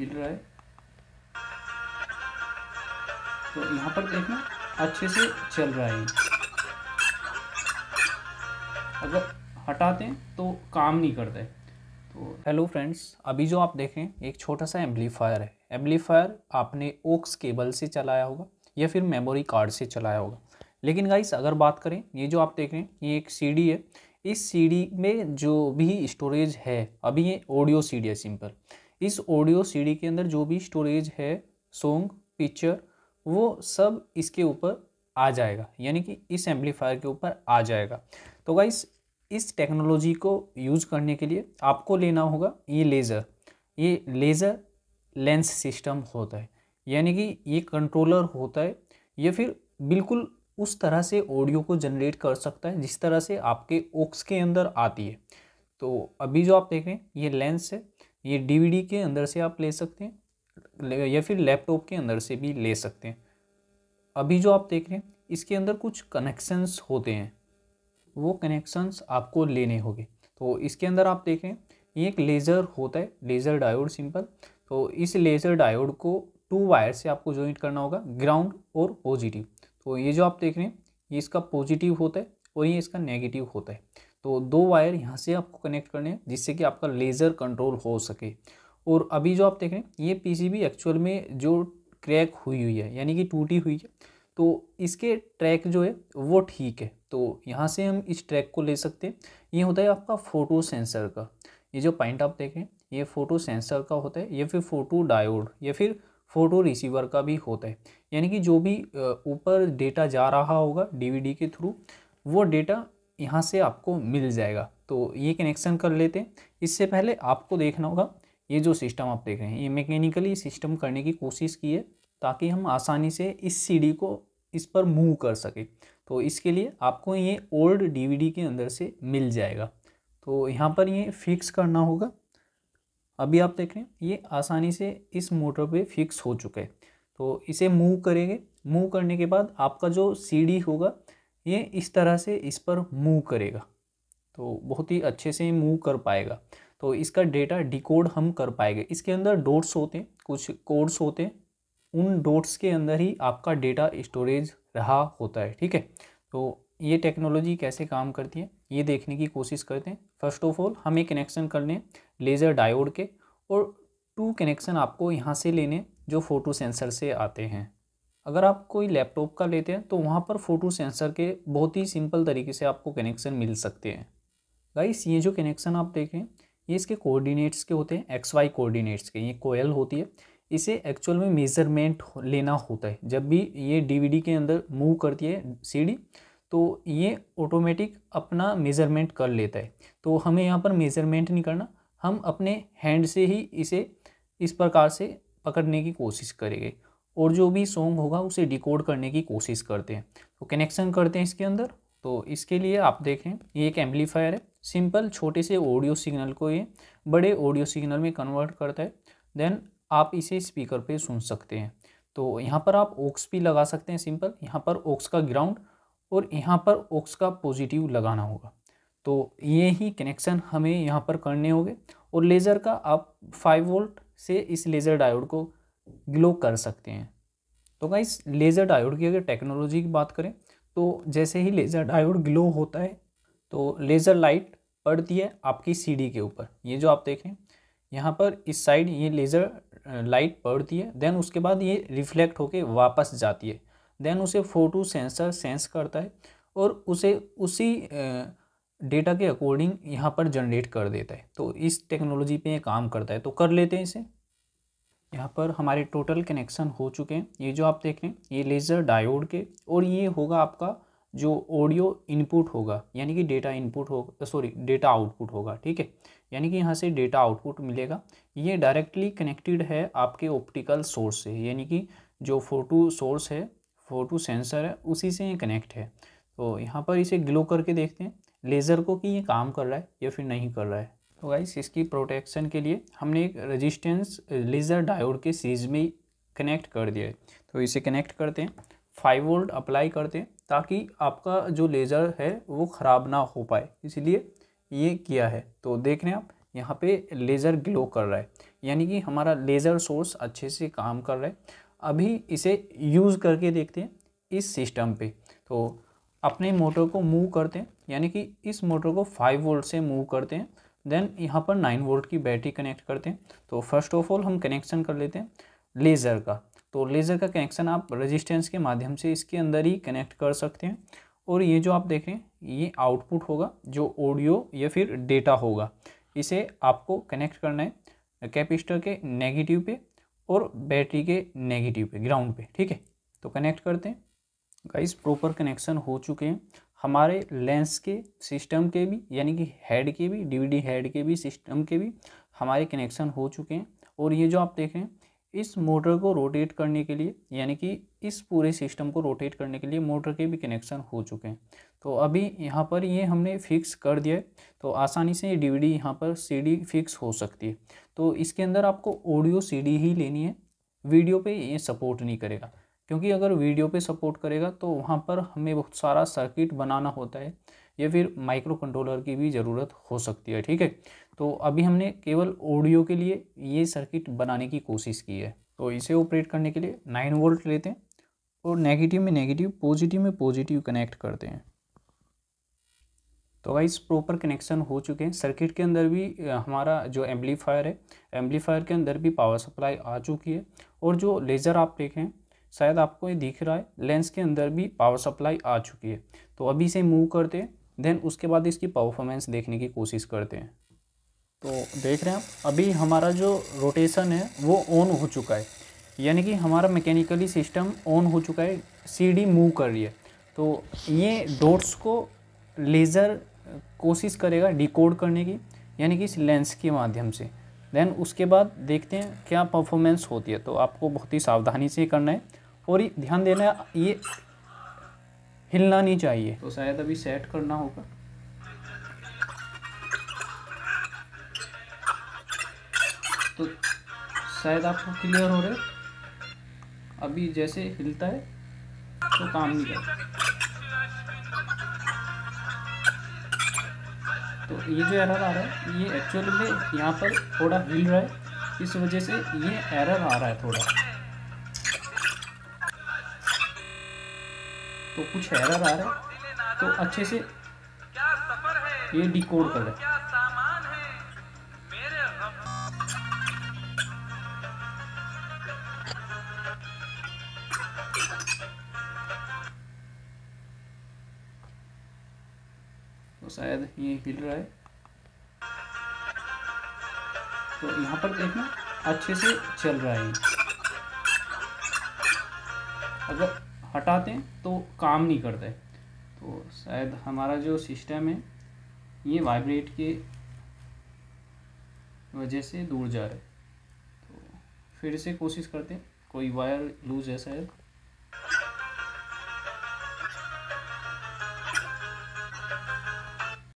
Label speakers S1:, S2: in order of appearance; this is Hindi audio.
S1: हिल रहा है। तो यहाँ पर देखना, अच्छे से चल रहा है। अगर हटाते हैं तो काम नहीं करता। है तो हेलो फ्रेंड्स, अभी जो आप देखें, एक छोटा सा एम्पलीफायर है। एम्पलीफायर आपने ओक्स केबल से चलाया होगा या फिर मेमोरी कार्ड से चलाया होगा। लेकिन गाइस, अगर बात करें, ये जो आप देख रहे हैं, ये एक सीडी है। इस सीडी में जो भी स्टोरेज है, अभी ये ऑडियो सीडी है सिंपल। इस ऑडियो सीडी के अंदर जो भी स्टोरेज है, सॉन्ग, पिक्चर, वो सब इसके ऊपर आ जाएगा। यानी कि इस एम्पलीफायर के ऊपर आ जाएगा। तो गाइस, इस टेक्नोलॉजी को यूज़ करने के लिए आपको लेना होगा ये लेज़र। ये लेज़र लेंस सिस्टम होता है। यानी कि ये कंट्रोलर होता है, ये फिर बिल्कुल उस तरह से ऑडियो को जनरेट कर सकता है, जिस तरह से आपके ओक्स के अंदर आती है। तो अभी जो आप देख रहे हैं, ये लेंस है। ये डीवीडी के अंदर से आप ले सकते हैं या फिर लैपटॉप के अंदर से भी ले सकते हैं। अभी जो आप देख रहे हैं, इसके अंदर कुछ कनेक्शंस होते हैं। वो कनेक्शंस आपको लेने होंगे। तो इसके अंदर आप देख रहे हैं, ये एक लेज़र होता है लेज़र डायोड सिंपल तो इस लेज़र डायोड को टू वायर से आपको ज्वाइंट करना होगा ग्राउंड और पॉजिटिव तो ये जो आप देख रहे हैं, ये इसका पॉजिटिव होता है और ये इसका नेगेटिव होता है। तो दो वायर यहाँ से आपको कनेक्ट करने हैं, जिससे कि आपका लेज़र कंट्रोल हो सके। और अभी जो आप देख रहे हैं, ये पीसीबी एक्चुअल में जो क्रैक हुई हुई है, यानी कि टूटी हुई है तो इसके ट्रैक जो है, वो ठीक है। तो यहाँ से हम इस ट्रैक को ले सकते हैं। ये होता है आपका फ़ोटो सेंसर का। ये जो पॉइंट आप देखें ये फ़ोटो सेंसर का होता है, या फिर फ़ोटो डायोड या फिर फ़ोटो रिसीवर का भी होता है। यानी कि जो भी ऊपर डेटा जा रहा होगा डीवीडी के थ्रू वो डेटा यहाँ से आपको मिल जाएगा। तो ये कनेक्शन कर लेते हैं। इससे पहले आपको देखना होगा, ये जो सिस्टम आप देख रहे हैं, ये मैकेनिकली सिस्टम करने की कोशिश की है ताकि हम आसानी से इस सीडी को इस पर मूव कर सके। तो इसके लिए आपको ये ओल्ड डीवीडी के अंदर से मिल जाएगा। तो यहाँ पर ये फिक्स करना होगा। अभी आप देख रहे हैं, ये आसानी से इस मोटर पे फिक्स हो चुका है। तो इसे मूव करेंगे। मूव करने के बाद आपका जो सीडी होगा ये इस तरह से इस पर मूव करेगा। तो बहुत ही अच्छे से मूव कर पाएगा। तो इसका डेटा डिकोड हम कर पाएँगे। इसके अंदर डोट्स होते हैं, कुछ कोड्स होते हैं। उन डोट्स के अंदर ही आपका डेटा स्टोरेज रहा होता है, ठीक है? तो ये टेक्नोलॉजी कैसे काम करती है, ये देखने की कोशिश करते हैं। फ़र्स्ट ऑफ़ ऑल हमें कनेक्शन करने लेज़र डायोड के और टू कनेक्शन आपको यहाँ से लेने जो फ़ोटो सेंसर से आते हैं। अगर आप कोई लैपटॉप का लेते हैं तो वहाँ पर फ़ोटो सेंसर के बहुत ही सिंपल तरीके से आपको कनेक्शन मिल सकते हैं। गाइस, ये जो कनेक्शन आप देखें, ये इसके कोऑर्डिनेट्स के होते हैं, एक्स वाई कोऑर्डिनेट्स के। ये कोयल होती है। इसे एक्चुअल में मेज़रमेंट लेना होता है। जब भी ये डीवीडी के अंदर मूव करती है सीडी तो ये ऑटोमेटिक अपना मेज़रमेंट कर लेता है। तो हमें यहाँ पर मेज़रमेंट नहीं करना। हम अपने हैंड से ही इसे इस प्रकार से पकड़ने की कोशिश करेंगे। और जो भी सॉन्ग होगा, उसे डिकोड करने की कोशिश करते हैं। तो कनेक्शन करते हैं इसके अंदर। तो इसके लिए आप देखें, ये एक एम्पलीफायर है। सिंपल छोटे से ऑडियो सिग्नल को ये बड़े ऑडियो सिग्नल में कन्वर्ट करता है। देन आप इसे स्पीकर पे सुन सकते हैं। तो यहाँ पर आप ओक्स भी लगा सकते हैं सिंपल यहाँ पर ओक्स का ग्राउंड और यहाँ पर ओक्स का पॉजिटिव लगाना होगा। तो ये ही कनेक्शन हमें यहाँ पर करने होंगे। और लेज़र का आप फाइव वोल्ट से इस लेज़र डायोड को ग्लो कर सकते हैं। तो गाइस लेज़र डायोड की अगर टेक्नोलॉजी की बात करें तो जैसे ही लेज़र डायोड ग्लो होता है तो लेज़र लाइट पड़ती है आपकी सीडी के ऊपर। ये जो आप देखें, यहाँ पर इस साइड ये लेज़र लाइट पड़ती है देन उसके बाद ये रिफ्लेक्ट होके वापस जाती है। देन उसे फ़ोटो सेंसर सेंस करता है और उसे उसी डेटा के अकॉर्डिंग यहाँ पर जनरेट कर देता है। तो इस टेक्नोलॉजी पे ये काम करता है। तो कर लेते हैं इसे। यहाँ पर हमारे टोटल कनेक्शन हो चुके हैं। ये जो आप देख रहे हैं, ये लेज़र डायोड के, और ये होगा आपका जो ऑडियो इनपुट होगा, यानी कि डेटा इनपुट होगा सॉरी डेटा आउटपुट होगा, ठीक है? यानी कि यहाँ से डेटा आउटपुट मिलेगा। ये डायरेक्टली कनेक्टेड है आपके ऑप्टिकल सोर्स से, यानी कि जो फ़ोटो सोर्स है फ़ोटो सेंसर है, उसी से ये कनेक्ट है। तो यहाँ पर इसे ग्लो करके देखते हैं। लेज़र को कि ये काम कर रहा है या फिर नहीं कर रहा है? तो गाइस इसकी प्रोटेक्शन के लिए हमने एक रजिस्टेंस लेज़र डायोड के सीरीज़ में कनेक्ट कर दिया है। तो इसे कनेक्ट करते हैं फाइव वोल्ट अप्लाई करते हैं, ताकि आपका जो लेज़र है वो ख़राब ना हो पाए। इसलिए ये किया है। तो देख रहे हैं आप, यहाँ पे लेज़र ग्लो कर रहा है। यानी कि हमारा लेज़र सोर्स अच्छे से काम कर रहा है। अभी इसे यूज़ करके देखते हैं, इस सिस्टम पे। तो अपने मोटर को मूव करते हैं, यानी कि इस मोटर को फाइव वोल्ट से मूव करते हैं। देन यहाँ पर नाइन वोल्ट की बैटरी कनेक्ट करते हैं। तो फ़र्स्ट ऑफ़ ऑल हम कनेक्शन कर लेते हैं लेज़र का। तो लेज़र का कनेक्शन आप रजिस्टेंस के माध्यम से इसके अंदर ही कनेक्ट कर सकते हैं। और ये जो आप देखें, ये आउटपुट होगा, जो ऑडियो या फिर डेटा होगा। इसे आपको कनेक्ट करना है कैपिस्टर के नेगेटिव पे और बैटरी के नेगेटिव पे ग्राउंड पे, ठीक है? तो कनेक्ट करते हैं। गाइस प्रॉपर कनेक्शन हो चुके हैं। हमारे लेंस के सिस्टम के भी, यानी कि हेड के भी डीवीडी हेड के भी, सिस्टम के भी हमारे कनेक्शन हो चुके हैं। और ये जो आप देखें इस मोटर को रोटेट करने के लिए, यानी कि इस पूरे सिस्टम को रोटेट करने के लिए मोटर के भी कनेक्शन हो चुके हैं। तो अभी यहाँ पर ये हमने फिक्स कर दिया है तो आसानी से ये डीवीडी यहाँ पर सीडी फिक्स हो सकती है। तो इसके अंदर आपको ऑडियो सीडी ही लेनी है, वीडियो पे ये सपोर्ट नहीं करेगा। क्योंकि अगर वीडियो पे सपोर्ट करेगा तो वहाँ पर हमें बहुत सारा सर्किट बनाना होता है, या फिर माइक्रो कंट्रोलर की भी ज़रूरत हो सकती है, ठीक है? तो अभी हमने केवल ऑडियो के लिए ये सर्किट बनाने की कोशिश की है। तो इसे ऑपरेट करने के लिए नाइन वोल्ट लेते हैं और नेगेटिव में नेगेटिव पॉजिटिव में पॉजिटिव कनेक्ट करते हैं। तो इस प्रॉपर कनेक्शन हो चुके हैं। सर्किट के अंदर भी हमारा जो एम्पलीफायर है एम्पलीफायर के अंदर भी पावर सप्लाई आ चुकी है और जो लेज़र आप देखें शायद आपको ये दिख रहा है लेंस के अंदर भी पावर सप्लाई आ चुकी है। तो अभी से मूव करते हैं देन उसके बाद इसकी परफॉर्मेंस देखने की कोशिश करते हैं। तो देख रहे हैं आप, अभी हमारा जो रोटेशन है, वो ऑन हो चुका है। यानी कि हमारा मैकेनिकली सिस्टम ऑन हो चुका है सीडी मूव कर रही है। तो ये डोट्स को लेज़र कोशिश करेगा डिकोड करने की, यानी कि इस लेंस के माध्यम से। देन उसके बाद देखते हैं क्या परफॉर्मेंस होती है। तो आपको बहुत ही सावधानी से करना है। और ध्यान देना, ये हिलना नहीं चाहिए। तो शायद अभी सेट करना होगा। तो शायद आपको क्लियर हो रहा। अभी जैसे हिलता है तो काम नहीं करता। तो ये जो एरर आ रहा है, ये एक्चुअली में यहाँ पर थोड़ा हिल रहा है। इस वजह से ये एरर आ रहा है थोड़ा। तो कुछ एरर आ रहा है। तो अच्छे से ये डिकोड कर रहे। तो शायद ये हिल रहा है। तो यहाँ पर देखना, अच्छे से चल रहा है अगर हटाते हैं तो काम नहीं करते। तो शायद हमारा जो सिस्टम है, ये वाइब्रेट के वजह से दूर जा रहा है। तो फिर से कोशिश करते हैं, कोई वायर लूज है शायद।